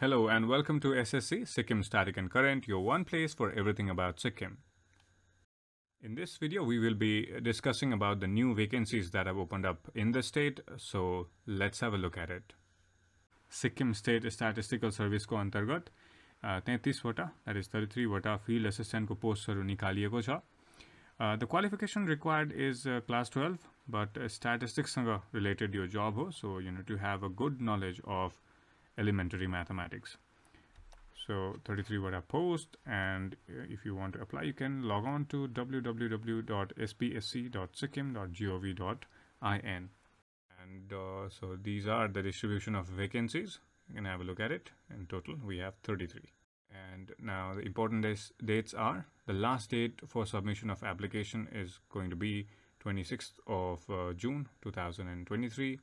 Hello and welcome to SSC Sikkim Static and Current, your one place for everything about Sikkim. In this video, we will be discussing about the new vacancies that have opened up in the state. So let's have a look at it. Sikkim State Statistical Service को अन्तर्गत तेत्तिसवटा that is thirty थ्रीवटा field एसिस्टेन्टको पोस्टहरू निकालिएको छ the qualification required is class twelve but स्ट्याटिस्टिक्ससँग related यो जब हो सो you know to have a good knowledge of elementary mathematics. So 33 were I post and uh, if you want to apply you can log on to www.spsc.sikkim.gov.in and uh, so these are the distribution of vacancies. You can have a look at it. In total we have 33 and now the important dates are the last date for submission of application is going to be 26th of uh, June 2023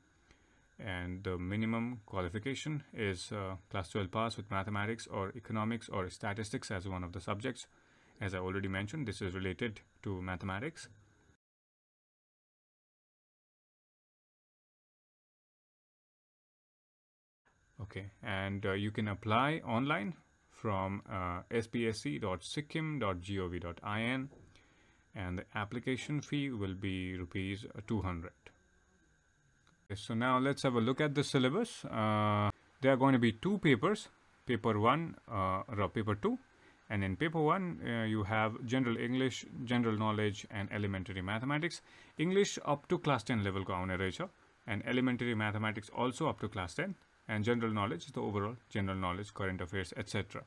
and the minimum qualification is uh, class 12 pass with mathematics or economics or statistics as one of the subjects. As i already mentioned this is related to mathematics. Okay and uh, you can apply online from uh, spsc.sikkim.gov.in and the application fee will be rupees 200 so now let's have a look at the syllabus. Uh, there are going to be two papers, paper 1 uh, or paper 2 and in paper 1 uh, you have general English, general knowledge and elementary mathematics. English up to class 10 level ko and elementary mathematics also up to class 10 and general knowledge the overall general knowledge, current affairs etc.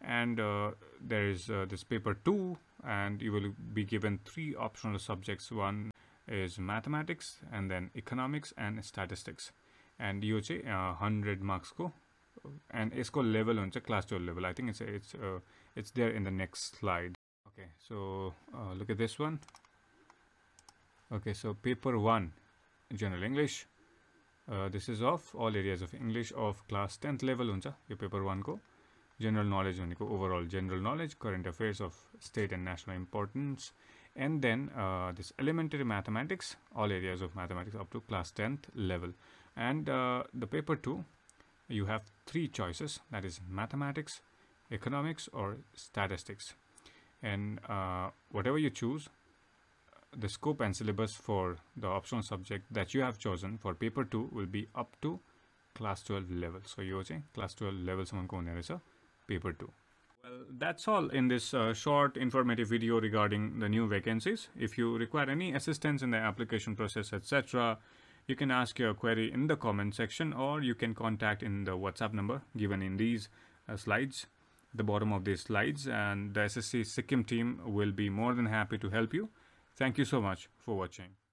And uh, there is uh, this paper 2 and you will be given three optional subjects. One is mathematics and then economics and statistics and यो चाहिँ hundred मार्क्सको end यसको level हुन्छ class twelve level I think it's it's it's there in the next slide okay so look at this one okay so paper 1 general english uh, this is of all areas of english of class 10th level huncha yo paper 1 ko general knowledge भनेको overall general knowledge current affairs of state and national importance and then uh, this elementary mathematics all areas of mathematics up to class 10th level. And uh, the paper 2 you have three choices that is mathematics economics or statistics. And uh, whatever you choose the scope and syllabus for the optional subject that you have chosen for paper 2 will be up to class 12 level. So you class 12 level someone is a paper 2 well, that's all in this uh, short informative video regarding the new vacancies. If you require any assistance in the application process, etc., you can ask your query in the comment section or you can contact in the WhatsApp number given in these uh, slides, the bottom of these slides, and the SSC Sikkim team will be more than happy to help you. Thank you so much for watching.